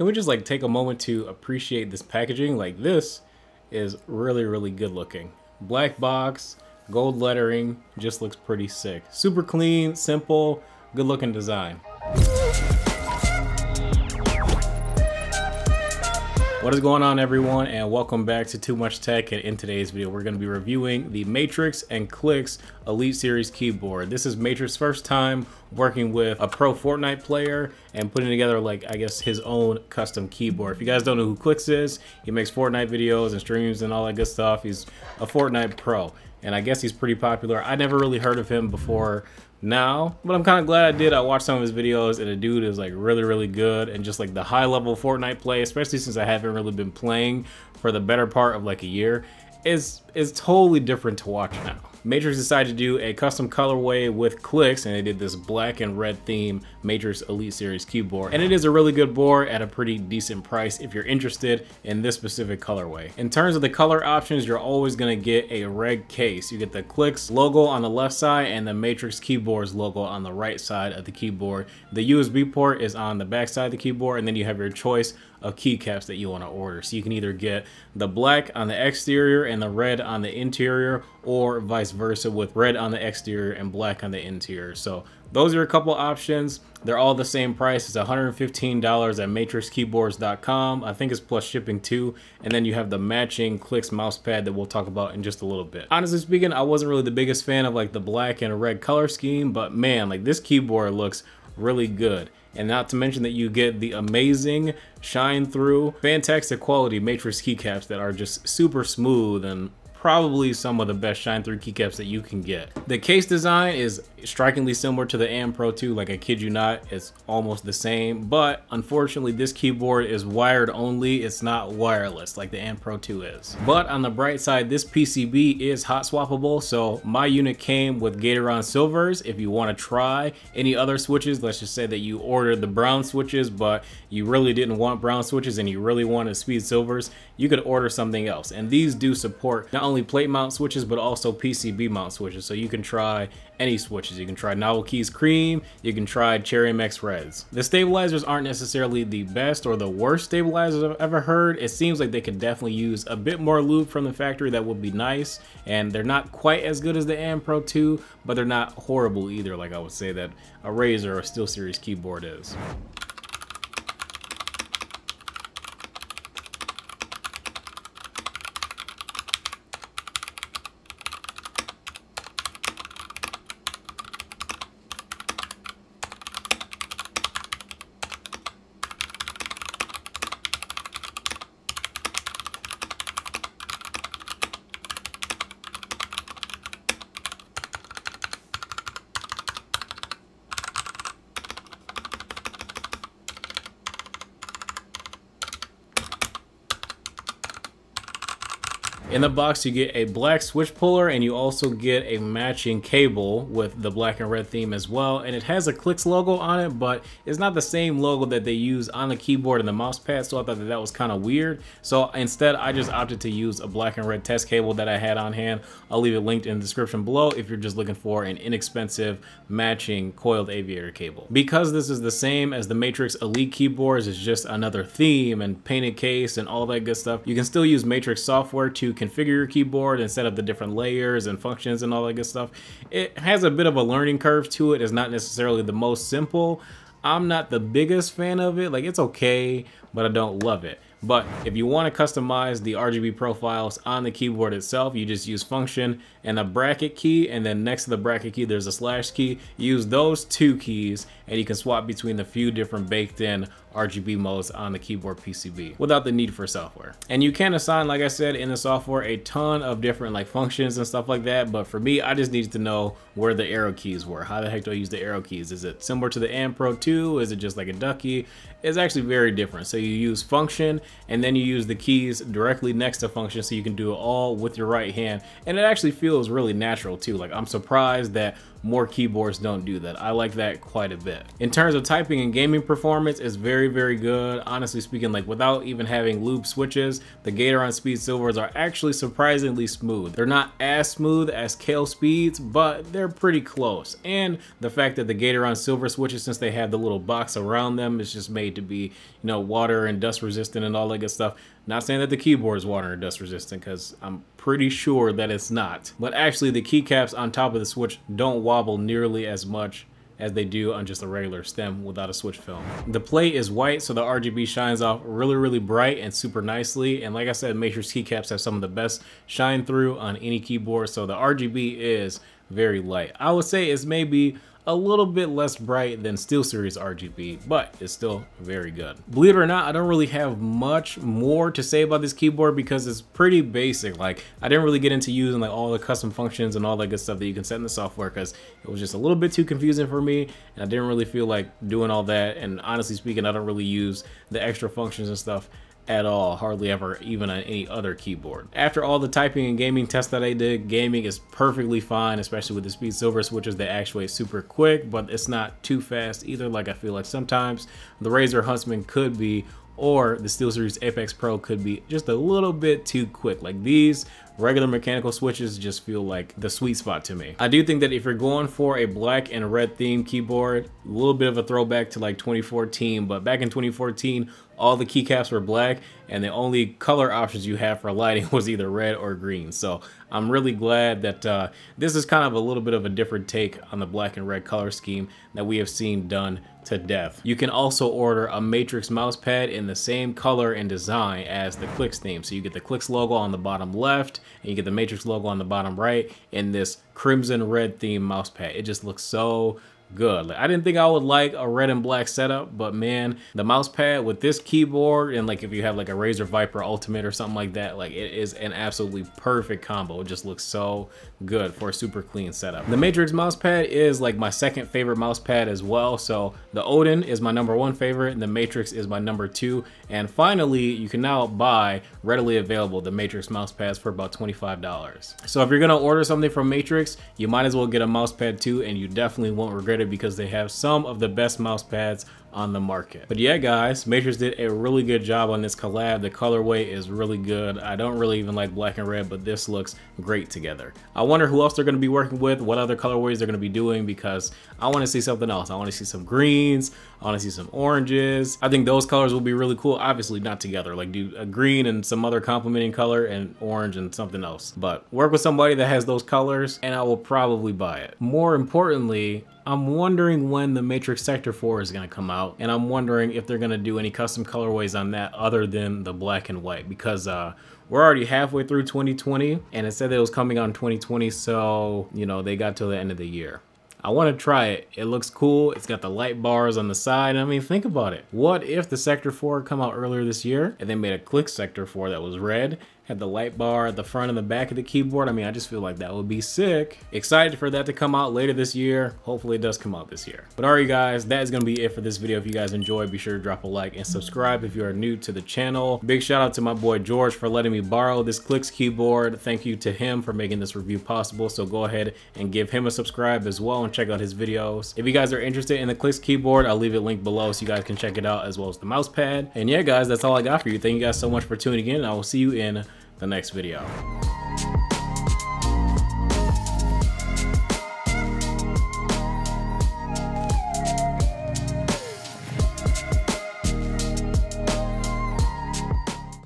Can we just like take a moment to appreciate this packaging? Like this is really, really good looking. Black box, gold lettering, just looks pretty sick. Super clean, simple, good looking design. What is going on everyone and welcome back to Too Much Tech and in today's video we're going to be reviewing the Matrix and Clix Elite Series keyboard. This is Matrix's first time working with a pro Fortnite player and putting together like I guess his own custom keyboard. If you guys don't know who Clix is, he makes Fortnite videos and streams and all that good stuff. He's a Fortnite pro and I guess he's pretty popular. I never really heard of him before now, but I'm kind of glad I did. I watched some of his videos and the dude is like really, really good. And just like the high level Fortnite play, especially since I haven't really been playing for the better part of like a year, is, is totally different to watch now. Matrix decided to do a custom colorway with Clix and they did this black and red theme Matrix Elite Series keyboard. And it is a really good board at a pretty decent price if you're interested in this specific colorway. In terms of the color options, you're always gonna get a red case. You get the Clix logo on the left side and the Matrix keyboards logo on the right side of the keyboard. The USB port is on the back side of the keyboard and then you have your choice of keycaps that you want to order. So you can either get the black on the exterior and the red on the interior or vice versa with red on the exterior and black on the interior. So those are a couple options. They're all the same price. It's $115 at matrixkeyboards.com. I think it's plus shipping too. And then you have the matching Clix mouse pad that we'll talk about in just a little bit. Honestly speaking, I wasn't really the biggest fan of like the black and red color scheme, but man, like this keyboard looks really good. And not to mention that you get the amazing shine through, fantastic quality matrix keycaps that are just super smooth and probably some of the best shine through keycaps that you can get. The case design is strikingly similar to the Anne Pro 2, like I kid you not, it's almost the same, but unfortunately this keyboard is wired only, it's not wireless like the Anne Pro 2 is. But on the bright side, this PCB is hot swappable, so my unit came with Gateron Silvers. If you want to try any other switches, let's just say that you ordered the brown switches, but you really didn't want brown switches and you really wanted speed silvers, you could order something else. And these do support not only plate mount switches, but also PCB mount switches. So you can try any switches. You can try Novel Keys Cream, you can try Cherry MX Reds. The stabilizers aren't necessarily the best or the worst stabilizers I've ever heard. It seems like they could definitely use a bit more lube from the factory that would be nice. And they're not quite as good as the Anne Pro 2, but they're not horrible either like I would say that a Razer or SteelSeries keyboard is. In the box, you get a black switch puller and you also get a matching cable with the black and red theme as well. And it has a Clix logo on it, but it's not the same logo that they use on the keyboard and the mouse pad. So I thought that that was kind of weird. So instead, I just opted to use a black and red Tez cable that I had on hand. I'll leave it linked in the description below if you're just looking for an inexpensive matching coiled aviator cable. Because this is the same as the Matrix Elite keyboards, it's just another theme and painted case and all that good stuff. You can still use Matrix software to configure your keyboard and set up the different layers and functions and all that good stuff. It has a bit of a learning curve to it. It's not necessarily the most simple. I'm not the biggest fan of it. Like it's okay, but I don't love it. But if you want to customize the RGB profiles on the keyboard itself, you just use function and a bracket key, and then next to the bracket key, there's a slash key. Use those two keys, and you can swap between the few different baked in RGB modes on the keyboard PCB without the need for software. And you can assign, like I said, in the software, a ton of different like functions and stuff like that. But for me, I just needed to know where the arrow keys were. How the heck do I use the arrow keys? Is it similar to the Anne Pro 2? Is it just like a ducky? It's actually very different. So you use function and then you use the keys directly next to function so you can do it all with your right hand. And it actually feels really natural too. Like I'm surprised that more keyboards don't do that. I like that quite a bit. In terms of typing and gaming performance, it's very, very good. Honestly speaking, like without even having loop switches, the Gateron Speed Silvers are actually surprisingly smooth. They're not as smooth as Kailh Speeds, but they're pretty close. And the fact that the Gateron Silver switches, since they have the little box around them, is just made to be, you know, water and dust resistant and all that good stuff. Not saying that the keyboard is water and dust resistant, because I'm pretty sure that it's not. But actually, the keycaps on top of the switch don't wobble nearly as much as they do on just a regular stem without a switch film. The plate is white, so the RGB shines off really, really bright and super nicely. And like I said, Matrix keycaps have some of the best shine through on any keyboard, so the RGB is very light. I would say it's maybe a little bit less bright than SteelSeries RGB, but it's still very good. Believe it or not, I don't really have much more to say about this keyboard because it's pretty basic. Like, I didn't really get into using like all the custom functions and all that good stuff that you can set in the software because it was just a little bit too confusing for me and I didn't really feel like doing all that. And honestly speaking, I don't really use the extra functions and stuff at all, hardly ever even on any other keyboard. After all the typing and gaming tests that I did, gaming is perfectly fine, especially with the Speed Silver switches that actuate super quick, but it's not too fast either like I feel like sometimes the Razer Huntsman could be or the SteelSeries Apex Pro could be just a little bit too quick. Like these regular mechanical switches just feel like the sweet spot to me. I do think that if you're going for a black and red theme keyboard, a little bit of a throwback to like 2014, but back in 2014, all the keycaps were black and the only color options you have for lighting was either red or green. So I'm really glad that uh, this is kind of a little bit of a different take on the black and red color scheme that we have seen done to death. You can also order a Matrix mousepad in the same color and design as the Clix theme. So you get the Clix logo on the bottom left and you get the Matrix logo on the bottom right in this crimson red theme mousepad. It just looks so good. Like, I didn't think I would like a red and black setup, but man, the mouse pad with this keyboard and like if you have like a Razer Viper Ultimate or something like that, like it is an absolutely perfect combo. It just looks so good for a super clean setup. The Matrix mouse pad is like my second favorite mouse pad as well. So the Odin is my number one favorite and the Matrix is my number two. And finally, you can now buy readily available the Matrix mouse pads for about $25. So if you're gonna order something from Matrix, you might as well get a mouse pad too and you definitely won't regret because they have some of the best mouse pads on the market. But yeah, guys, Matrix did a really good job on this collab. The colorway is really good. I don't really even like black and red, but this looks great together. I wonder who else they're going to be working with, what other colorways they're going to be doing, because I want to see something else. I want to see some greens. I want to see some oranges. I think those colors will be really cool. Obviously not together, like do a green and some other complementing color and orange and something else. But work with somebody that has those colors and I will probably buy it. More importantly, I'm wondering when the Matrix Sector 4 is going to come out, and I'm wondering if they're going to do any custom colorways on that other than the black and white, because uh, we're already halfway through 2020, and it said that it was coming out in 2020, so, you know, they got till the end of the year. I want to try it. It looks cool. It's got the light bars on the side. I mean, think about it. What if the Sector 4 come out earlier this year and they made a Clix Sector 4 that was red had the light bar at the front and the back of the keyboard. I mean, I just feel like that would be sick. Excited for that to come out later this year. Hopefully it does come out this year. But alright guys, that is to be it for this video. If you guys enjoyed, be sure to drop a like and subscribe if you are new to the channel. Big shout out to my boy George for letting me borrow this Clix keyboard. Thank you to him for making this review possible. So go ahead and give him a subscribe as well and check out his videos. If you guys are interested in the Clix keyboard, I'll leave it linked below so you guys can check it out as well as the mouse pad. And yeah guys, that's all I got for you. Thank you guys so much for tuning in I will see you in the next video.